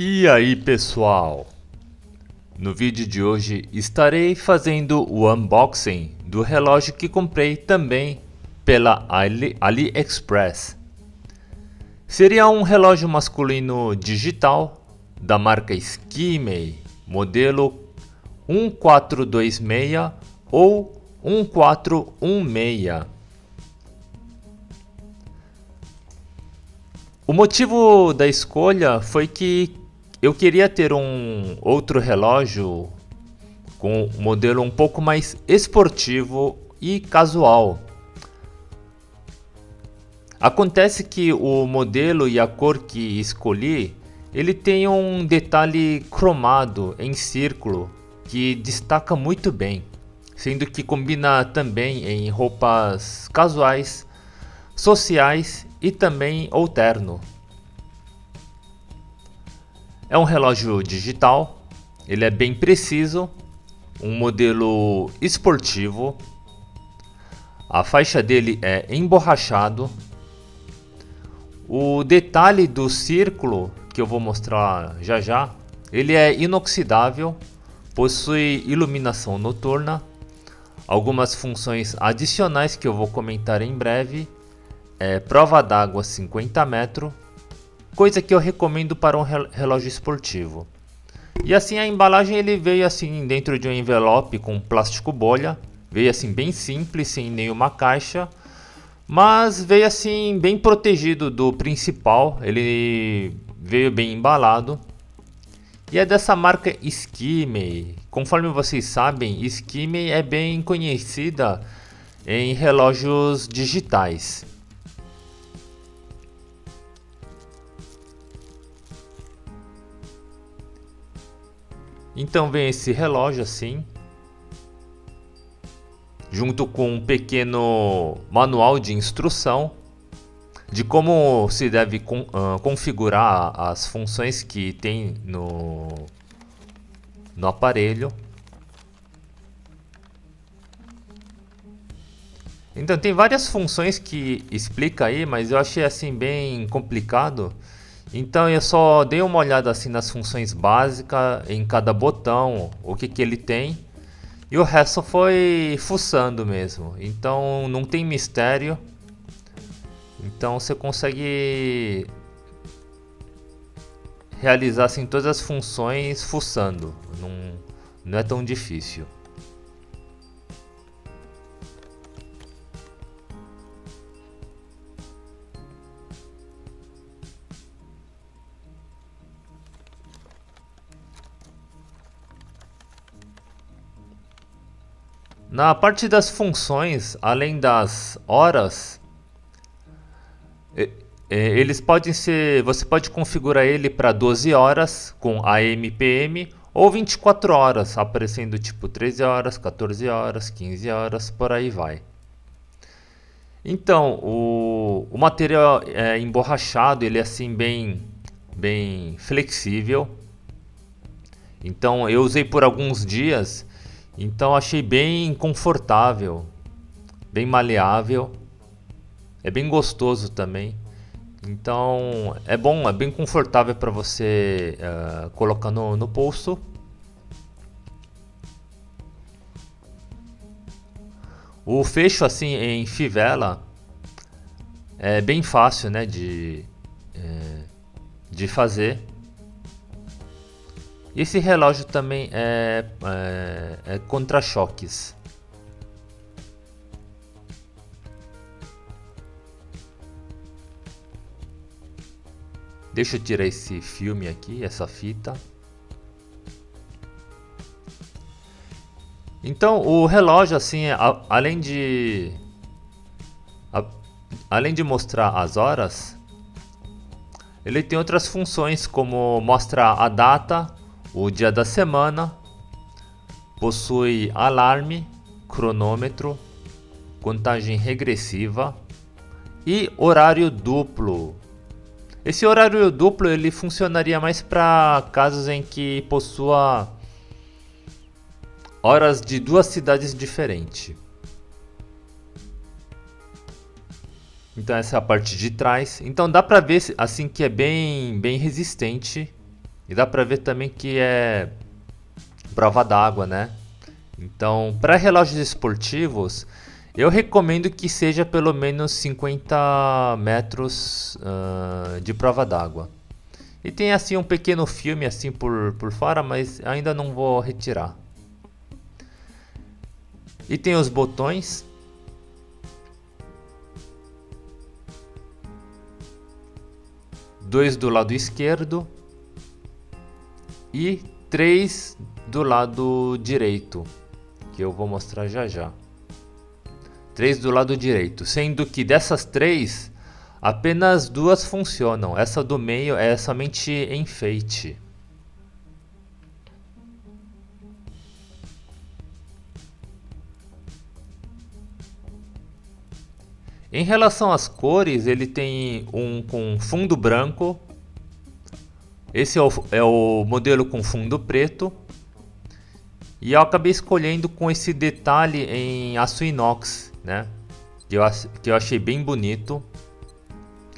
E aí pessoal, no vídeo de hoje estarei fazendo o unboxing do relógio que comprei também pela Ali AliExpress. Seria um relógio masculino digital da marca Skimei, modelo 1426 ou 1416. O motivo da escolha foi que eu queria ter um outro relógio com um modelo um pouco mais esportivo e casual. Acontece que o modelo e a cor que escolhi, ele tem um detalhe cromado em círculo que destaca muito bem, sendo que combina também em roupas casuais, sociais e também alterno. É um relógio digital, ele é bem preciso, um modelo esportivo. A faixa dele é emborrachado. O detalhe do círculo que eu vou mostrar já já, ele é inoxidável, possui iluminação noturna, algumas funções adicionais que eu vou comentar em breve, é prova d'água 50 metros, coisa que eu recomendo para um relógio esportivo. E assim a embalagem ele veio assim dentro de um envelope com plástico bolha, veio assim bem simples, sem nenhuma caixa, mas veio assim bem protegido do principal, ele veio bem embalado. E é dessa marca Skimei. Conforme vocês sabem, Skimei é bem conhecida em relógios digitais. Então vem esse relógio assim, junto com um pequeno manual de instrução de como se deve con uh, configurar as funções que tem no, no aparelho. Então tem várias funções que explica aí, mas eu achei assim bem complicado. Então eu só dei uma olhada assim nas funções básicas em cada botão, o que que ele tem. E o resto foi fuçando mesmo. Então não tem mistério. Então você consegue realizar assim todas as funções fuçando. Não, não é tão difícil. Na parte das funções, além das horas, eles podem ser, você pode configurar ele para 12 horas com AM PM ou 24 horas, aparecendo tipo 13 horas, 14 horas, 15 horas, por aí vai. Então, o, o material é emborrachado, ele é assim bem, bem flexível. Então, eu usei por alguns dias então achei bem confortável, bem maleável, é bem gostoso também. Então é bom, é bem confortável para você uh, colocar no, no pulso. O fecho assim em fivela é bem fácil, né, de, é, de fazer. Esse relógio também é, é, é contra-choques. Deixa eu tirar esse filme aqui, essa fita. Então, o relógio, assim, a, além de... A, além de mostrar as horas, ele tem outras funções, como mostrar a data, o dia da semana possui alarme, cronômetro, contagem regressiva e horário duplo. Esse horário duplo ele funcionaria mais para casos em que possua horas de duas cidades diferentes. Então essa é a parte de trás. Então dá para ver assim que é bem bem resistente E dá pra ver também que é prova d'água, né? Então, para relógios esportivos, eu recomendo que seja pelo menos 50 metros uh, de prova d'água. E tem assim um pequeno filme assim por, por fora, mas ainda não vou retirar. E tem os botões. Dois do lado esquerdo e três do lado direito, que eu vou mostrar já já. Três do lado direito, sendo que dessas três Apenas duas funcionam, essa do meio é somente enfeite. Em relação às cores, ele tem um com fundo branco. Esse é o, é o modelo com fundo preto. E eu acabei escolhendo com esse detalhe em aço inox, né? Que eu, que eu achei bem bonito.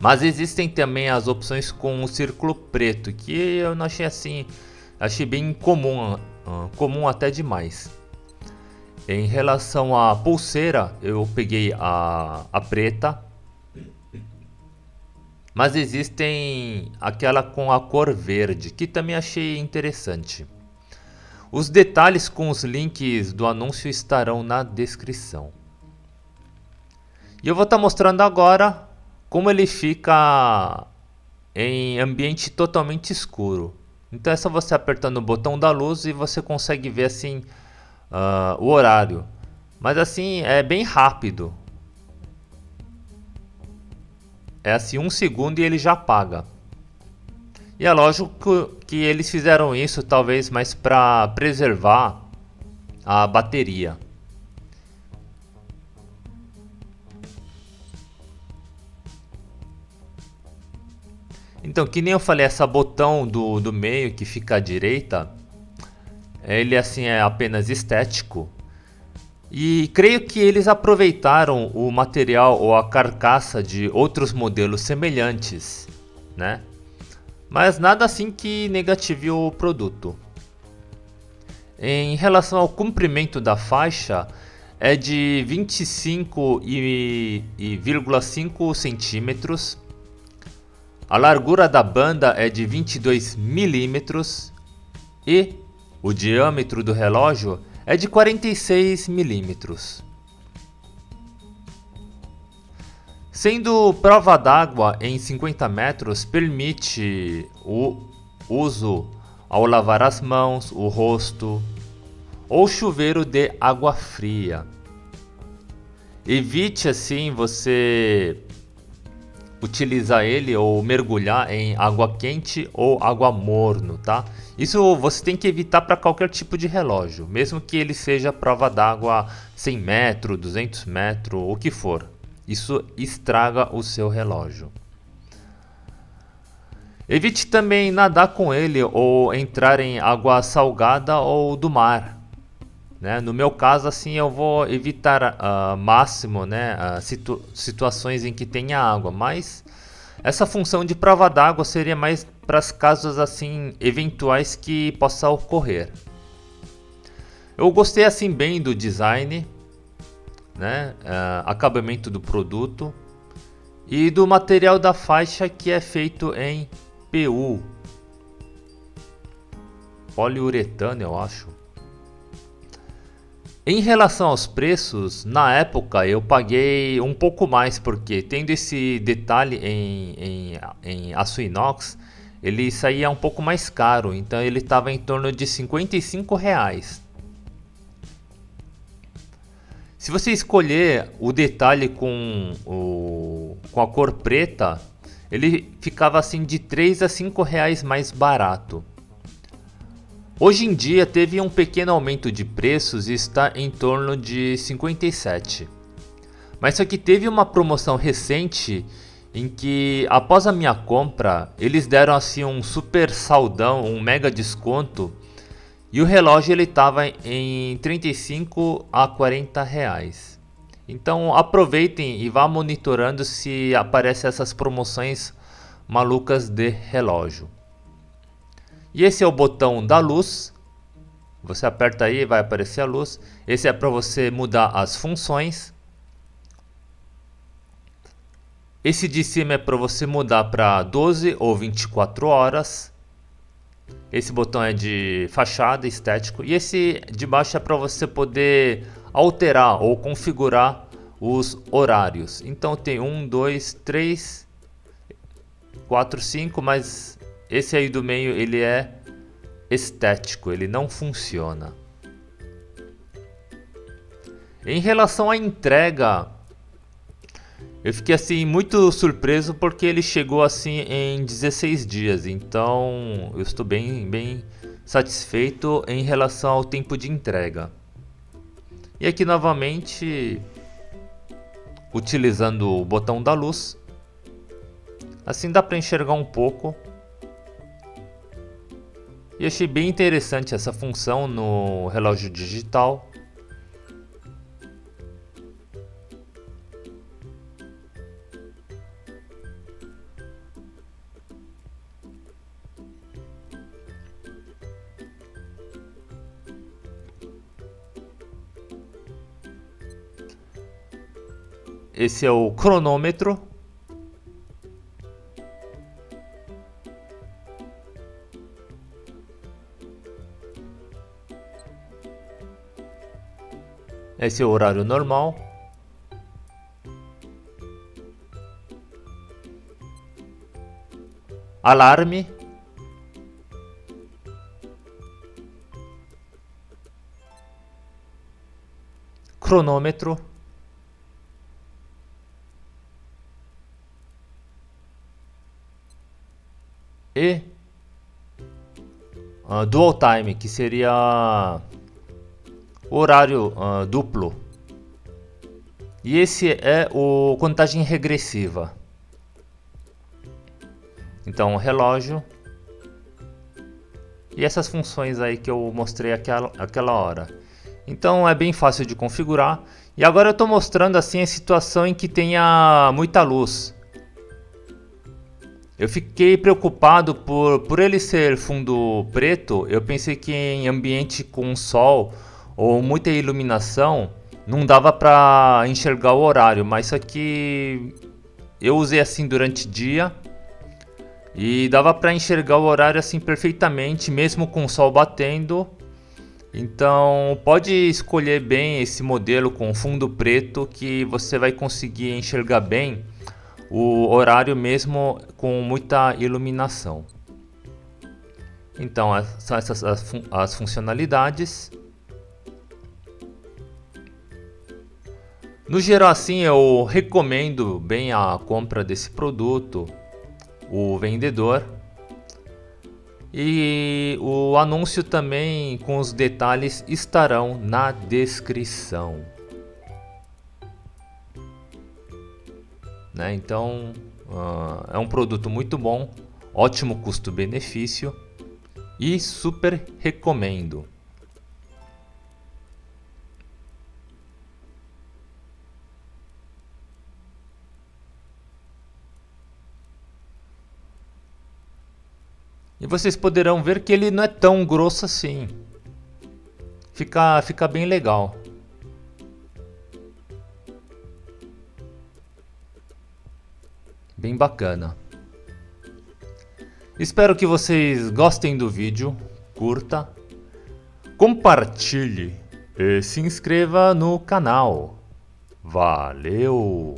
Mas existem também as opções com o círculo preto, que eu não achei assim, achei bem comum, uh, comum até demais. Em relação à pulseira, eu peguei a, a preta, mas existem aquela com a cor verde, que também achei interessante. Os detalhes com os links do anúncio estarão na descrição. E eu vou estar tá mostrando agora como ele fica em ambiente totalmente escuro. Então é só você apertando o botão da luz e você consegue ver assim uh, o horário. Mas assim é bem rápido. É assim um segundo e ele já apaga. E é lógico que eles fizeram isso talvez mais para preservar a bateria. Então, que nem eu falei, essa botão do, do meio que fica à direita, ele assim é apenas estético. E creio que eles aproveitaram o material ou a carcaça de outros modelos semelhantes, né? Mas nada assim que negative o produto. Em relação ao comprimento da faixa, é de 25,5 centímetros a largura da banda é de 22 milímetros e o diâmetro do relógio é de 46 milímetros. Sendo prova d'água em 50 metros, permite o uso ao lavar as mãos, o rosto ou chuveiro de água fria. Evite assim você utilizar ele ou mergulhar em água quente ou água morno, tá? Isso você tem que evitar para qualquer tipo de relógio, mesmo que ele seja prova d'água 100 metros, 200 metros, o que for. Isso estraga o seu relógio. Evite também nadar com ele ou entrar em água salgada ou do mar. Né? No meu caso, assim, eu vou evitar uh, máximo né, uh, situ situações em que tenha água, mas essa função de prova d'água seria mais para os casos assim eventuais que possa ocorrer. Eu gostei assim bem do design, né, uh, acabamento do produto e do material da faixa que é feito em PU, poliuretano, eu acho. Em relação aos preços, na época eu paguei um pouco mais porque tendo esse detalhe em, em, em aço inox, ele saía um pouco mais caro, então ele estava em torno de 55 reais. Se você escolher o detalhe com, o, com a cor preta, ele ficava assim de 3 a 5 reais mais barato. Hoje em dia teve um pequeno aumento de preços e está em torno de 57. Mas só que teve uma promoção recente em que após a minha compra eles deram assim um super saldão, um mega desconto e o relógio ele estava em 35 a 40 reais. Então aproveitem e vá monitorando se aparecem essas promoções malucas de relógio. E esse é o botão da luz. Você aperta aí vai aparecer a luz. Esse é para você mudar as funções. Esse de cima é para você mudar para 12 ou 24 horas. Esse botão é de fachada, estético. E esse de baixo é para você poder alterar ou configurar os horários. Então tem 1, 2, 3, 4, 5, mas esse aí do meio ele é estético, ele não funciona. Em relação à entrega, eu fiquei assim muito surpreso porque ele chegou assim em 16 dias, então eu estou bem, bem satisfeito em relação ao tempo de entrega. E aqui novamente, utilizando o botão da luz, assim dá para enxergar um pouco. E achei bem interessante essa função no relógio digital. Esse é o cronômetro. Esse é o horário normal. Alarme. Cronômetro. e uh, dual time, que seria horário uh, duplo. E esse é o contagem regressiva. Então, relógio. E essas funções aí que eu mostrei aquela, aquela hora. Então é bem fácil de configurar. E agora eu estou mostrando assim a situação em que tenha muita luz. Eu fiquei preocupado por, por ele ser fundo preto. Eu pensei que em ambiente com sol ou muita iluminação não dava para enxergar o horário, mas isso aqui eu usei assim durante dia e dava para enxergar o horário assim perfeitamente, mesmo com o sol batendo. Então pode escolher bem esse modelo com fundo preto que você vai conseguir enxergar bem o horário mesmo com muita iluminação. Então, são essas as, fun as funcionalidades. No geral, assim, eu recomendo bem a compra desse produto, o vendedor. E o anúncio também com os detalhes estarão na descrição. Né? Então uh, é um produto muito bom, ótimo custo-benefício e super recomendo. E vocês poderão ver que ele não é tão grosso assim. Fica, fica bem legal. bem bacana. Espero que vocês gostem do vídeo, curta, compartilhe e se inscreva no canal. Valeu!